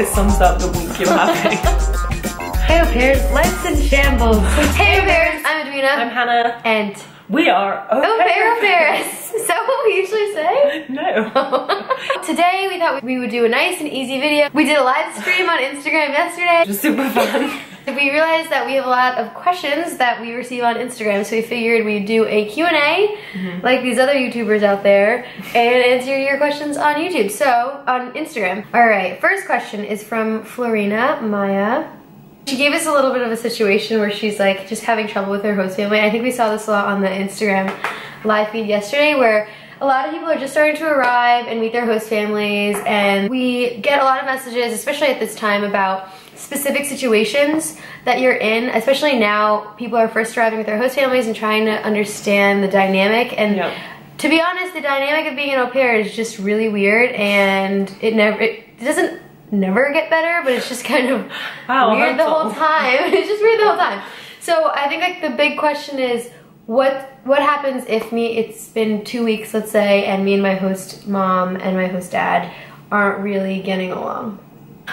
this sums up the week you're having. Hey, au pairs, life's in shambles. Hey, pairs, I'm Edwina. I'm Hannah. and We are au oh, pair au pairs. Is that what we usually say? No. Today we thought we would do a nice and easy video. We did a live stream on Instagram yesterday. Just super fun. We realized that we have a lot of questions that we receive on Instagram, so we figured we'd do a Q&A mm-hmm. like these other YouTubers out there and answer your questions on YouTube. So, on Instagram. All right, first question is from Florina Maya. She gave us a little bit of a situation where she's like just having trouble with her host family. I think we saw this a lot on the Instagram live feed yesterday where a lot of people are just starting to arrive and meet their host families and we get a lot of messages, especially at this time, about specific situations that you're in, especially now people are first arriving with their host families and trying to understand the dynamic and Yep. to be honest, the dynamic of being an au pair is just really weird and it never it doesn't never get better, but it's just kind of Wow, weird the whole time. it's just weird the whole time. So I think like the big question is what what happens if me it's been two weeks, let's say, and me and my host mom and my host dad aren't really getting along.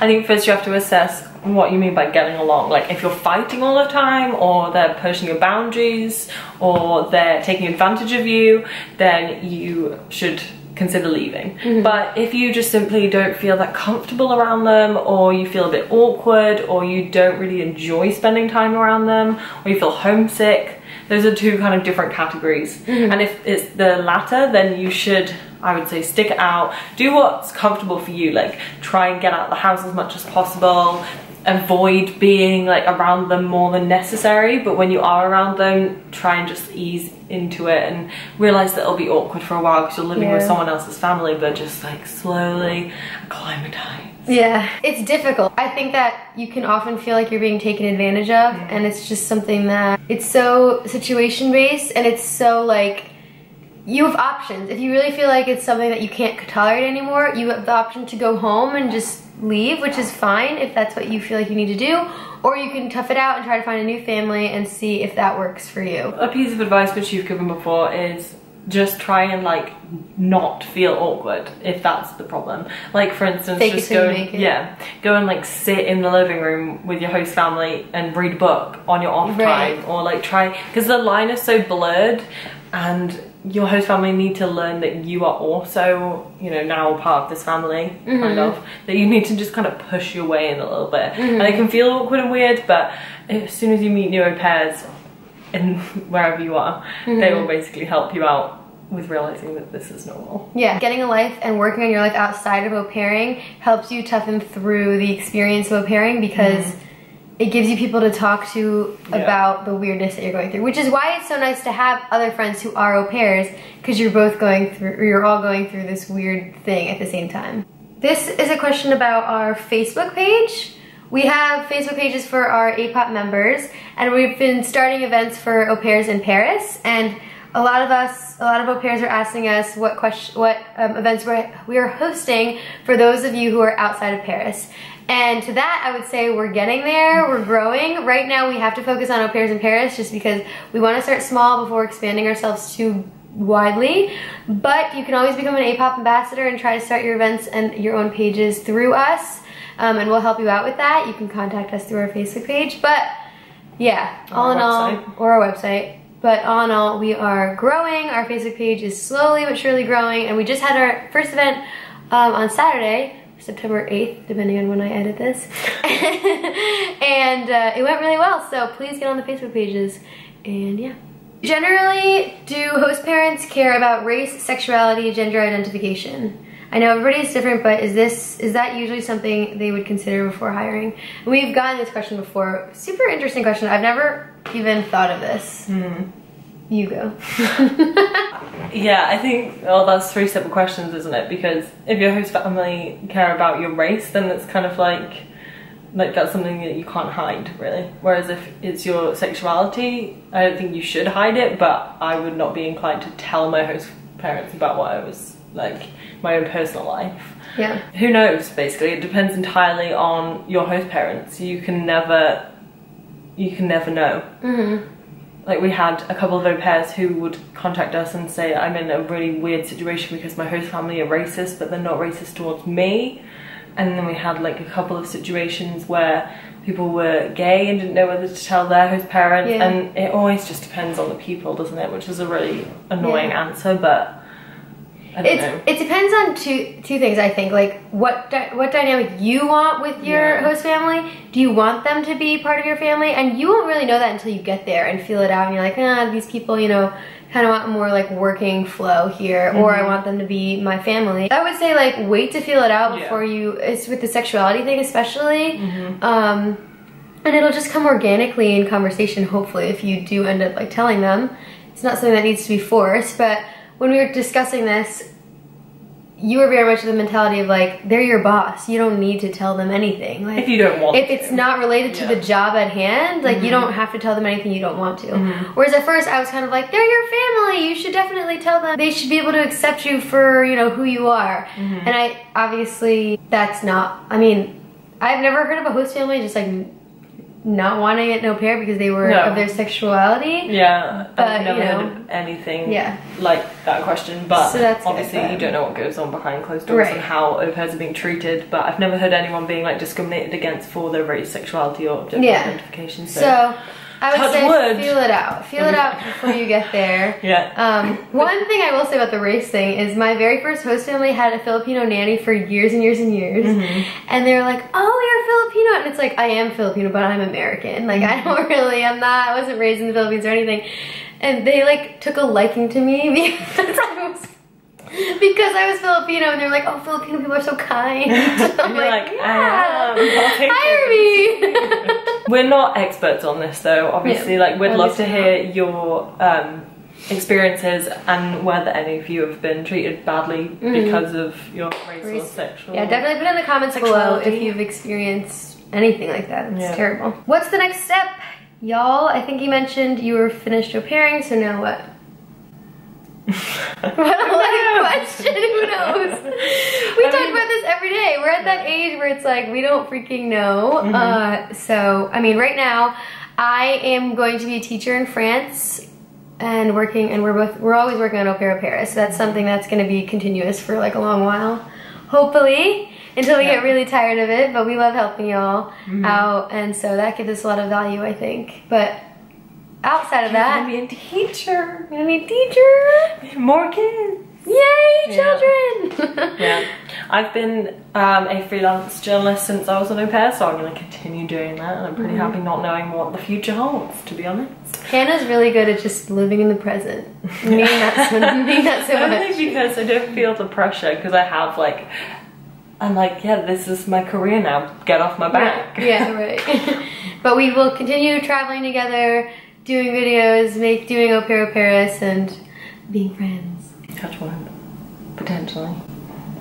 I think first you have to assess what you mean by getting along. Like if you're fighting all the time, or they're pushing your boundaries, or they're taking advantage of you, then you should consider leaving. Mm-hmm. But if you just simply don't feel that comfortable around them, or you feel a bit awkward, or you don't really enjoy spending time around them, or you feel homesick, those are two kind of different categories. Mm-hmm. And if it's the latter, then you should, I would say, stick it out. Do what's comfortable for you. Like try and get out of the house as much as possible. Avoid being like around them more than necessary. But when you are around them, try and just ease into it and realize that it'll be awkward for a while because you're living with someone else's family. But just like slowly acclimatize. Yeah, it's difficult. I think that you can often feel like you're being taken advantage of, and it's just something that it's so situation based and it's so like you have options. If you really feel like it's something that you can't tolerate anymore, you have the option to go home and just leave, which is fine if that's what you feel like you need to do, or you can tough it out and try to find a new family and see if that works for you. A piece of advice which you've given before is just try and like not feel awkward if that's the problem. Like for instance, Fake just go you yeah, go and like sit in the living room with your host family and read a book on your off Right. time, or like try because the line is so blurred, and your host family need to learn that you are also you know now a part of this family Mm-hmm. kind of that you need to just kind of push your way in a little bit, and it can feel awkward and weird, but as soon as you meet new au pairs in wherever you are, they Mm-hmm. will basically help you out with realizing that this is normal. Yeah, getting a life and working on your life outside of au pairing helps you toughen through the experience of au pairing because it gives you people to talk to Yeah. about the weirdness that you're going through. Which is why it's so nice to have other friends who are au pairs because you're both going through, or you're all going through this weird thing at the same time. This is a question about our Facebook page. We have Facebook pages for our APOP members, and we've been starting events for au pairs in Paris. And a lot of us, a lot of au pairs are asking us what question, what um, events we're, we are hosting for those of you who are outside of Paris. And to that, I would say we're getting there, we're growing. Right now, we have to focus on au pairs in Paris just because we want to start small before expanding ourselves too widely. But you can always become an APOP ambassador and try to start your events and your own pages through us. Um, and we'll help you out with that. You can contact us through our Facebook page. But yeah, all in all, or our website. But all in all, we are growing. Our Facebook page is slowly but surely growing. And we just had our first event um, on Saturday, September 8th, depending on when I edit this. and uh, it went really well. So please get on the Facebook pages. And yeah. Generally, do host parents care about race, sexuality, gender identification? I know everybody's different, but is this is that usually something they would consider before hiring? We've gotten this question before. Super interesting question. I've never even thought of this. You go. Yeah, I think well that's three separate questions, isn't it? Because if your host family care about your race, then it's kind of like like that's something that you can't hide really. Whereas if it's your sexuality, I don't think you should hide it, but I would not be inclined to tell my host parents about what I was like my own personal life. yeah. Who knows basically? It depends entirely on your host parents. You can never you can never know. Mm-hmm. Like we had a couple of au pairs who would contact us and say, I'm in a really weird situation because my host family are racist, but they're not racist towards me. and then we had like a couple of situations where people were gay and didn't know whether to tell their host parents, Yeah. and it always just depends on the people, doesn't it? Which is a really annoying Yeah. answer, but I don't know. It's, it depends on two two things. I think like what what dynamic you want with your Yeah. host family. Do you want them to be part of your family? And you won't really know that until you get there and feel it out. And you're like, ah, these people, you know, kind of want more like working flow here, or Mm-hmm. I want them to be my family. I would say like wait to feel it out Yeah. before you. It's with the sexuality thing especially. Mm-hmm. Um, and it'll just come organically in conversation. Hopefully, if you do end up like telling them, it's not something that needs to be forced. But when we were discussing this, you were very much of the mentality of like they're your boss. You don't need to tell them anything. Like if you don't want if it's not related to Yeah. Mm-hmm. the job at hand, like you don't have to tell them anything you don't want to. Whereas at first I was kind of like, they're your family. You should definitely tell them. They should be able to accept you for, you know, who you are. Mm-hmm. And I obviously that's not I mean, I've never heard of a host family just like not wanting it no pair because they were No. of their sexuality. Yeah, But, I've never you heard know, of anything yeah. like that question. But So that's good, obviously, but- you don't know what goes on behind closed doors Right. and how au pairs are being treated. But I've never heard anyone being like discriminated against for their race, sexuality, or gender Yeah. identification. So, So I would Touch say wood. feel it out. Feel it out before you get there. yeah, Um, one thing I will say about the race thing is my very first host family had a Filipino nanny for years and years and years, Mm-hmm. and they were like, "Oh, you're Filipino," and it's like I am Filipino, but I'm American. Like I Mm-hmm. don't really, I'm not, I wasn't raised in the Philippines or anything, and they like took a liking to me because I was. Because I was Filipino, and they're like, "Oh, Filipino people are so kind." I'm You're like, "Yeah, "I am. Hire me." we're not experts on this though. Obviously, Yeah, like we'd love to obviously hear your um, experiences and whether any of you have been treated badly because of your race, or Mm-hmm. Sexual. Yeah, definitely put in the comments below if you've experienced anything like that. It's Yeah. terrible. What's the next step? Y'all, I think you mentioned you were finished au pairing, so now what? what a like question, who knows? We I talk mean- about this every day. We're at that age where it's like we don't freaking know. Uh, so, I mean, right now, I am going to be a teacher in France and working, and we're both, we're always working on au pair au. So that's something that's going to be continuous for like a long while. Hopefully, until we Yeah. get really tired of it, but we love helping y'all out, and so that gives us a lot of value, I think. But outside of You're that, gonna be a teacher. I'm gonna be a teacher. More kids. Yay, children! Yeah, I've been um, a freelance journalist since I was an au pair, so I'm going to continue doing that, and I'm pretty happy not knowing what the future holds, to be honest. Hannah's really good at just living in the present. Me not so, me not so Only much. because I don't feel the pressure, because I have like, I'm like, yeah, this is my career now. Get off my back. Right. Yeah, right. but we will continue traveling together, doing videos, make doing au pair Paris, and being friends. Touch one, potentially.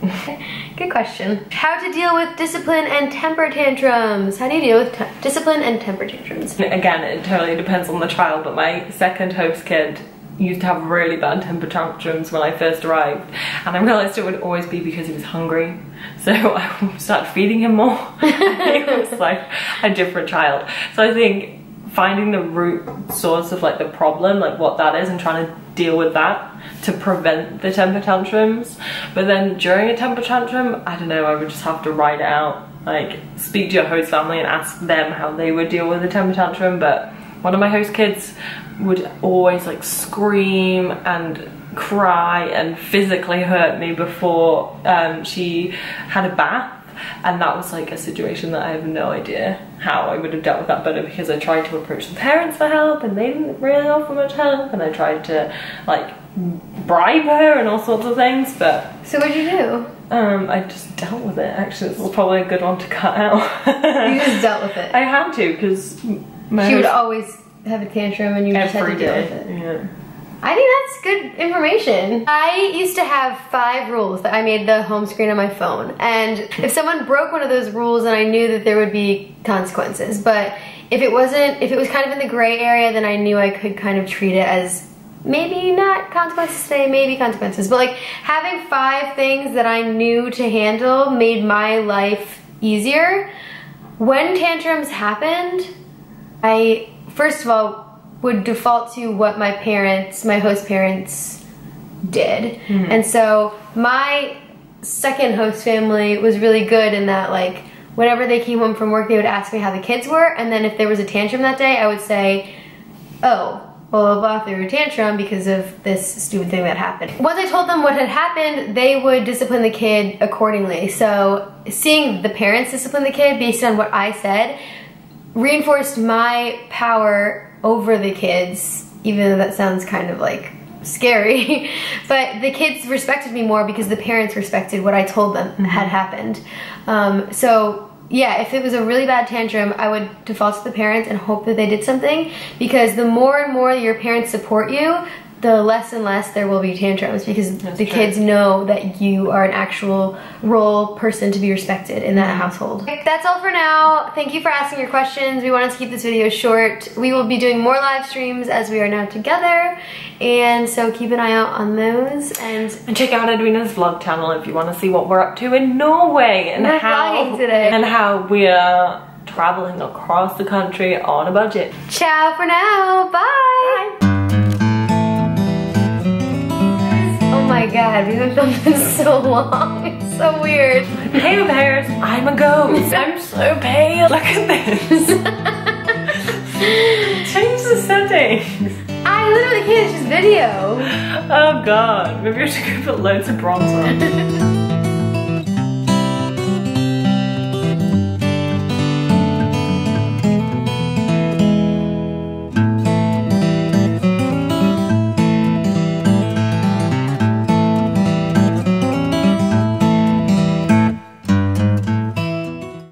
Good question. How to deal with discipline and temper tantrums? How do you deal with discipline and temper tantrums? Again, it totally depends on the child, but my second host kid used to have really bad temper tantrums when I first arrived, and I realised it would always be because he was hungry. So I started feeding him more, he was like a different child. So I think finding the root source of like the problem, like what that is, and trying to deal with that to prevent the temper tantrums. But then during a temper tantrum, I don't know, I would just have to write it out. Like speak to your host family and ask them how they would deal with a temper tantrum. But one of my host kids would always like scream and cry and physically hurt me before um, she had a bath and that was like a situation that I have no idea how I would have dealt with that better because I tried to approach the parents for help and they didn't really offer much help and I tried to like bribe her and all sorts of things but So what'd you do? um, I just dealt with it actually this was probably a good one to cut out You just dealt with it. I had to because She would always have a tantrum and you just had to deal day with it. yeah I think that's good information. I used to have five rules that I made the home screen on my phone. And if someone broke one of those rules, then I knew that there would be consequences. But if it wasn't, if it was kind of in the gray area, then I knew I could kind of treat it as maybe not consequences today, maybe consequences. But like having five things that I knew to handle made my life easier. When tantrums happened, I first of all would default to what my parents, my host parents did. Hmm. And so my second host family was really good in that like whenever they came home from work they would ask me how the kids were and then if there was a tantrum that day I would say, oh, blah blah blah threw a tantrum because of this stupid thing that happened. Once I told them what had happened, they would discipline the kid accordingly. So seeing the parents discipline the kid based on what I said reinforced my power over the kids, even though that sounds kind of like scary. but the kids respected me more because the parents respected what I told them had happened. Um, so yeah, if it was a really bad tantrum, I would default to the parents and hope that they did something because the more and more your parents support you, the less and less there will be tantrums because That's the true. kids know that you are an actual role person to be respected in that mm-hmm. household. That's all for now. Thank you for asking your questions. We wanted to keep this video short. We will be doing more live streams as we are now together. And so keep an eye out on those. And And check out Edwina's vlog channel if you want to see what we're up to in Norway and how today. and how we are traveling across the country on a budget. ciao for now. Bye. Oh my god, we haven't in so long. It's so weird. Hey bears, I'm a ghost. I'm so pale. Look at this. Change the settings. I literally can't, it's just video. Oh god, maybe I should go put loads of bronzer on.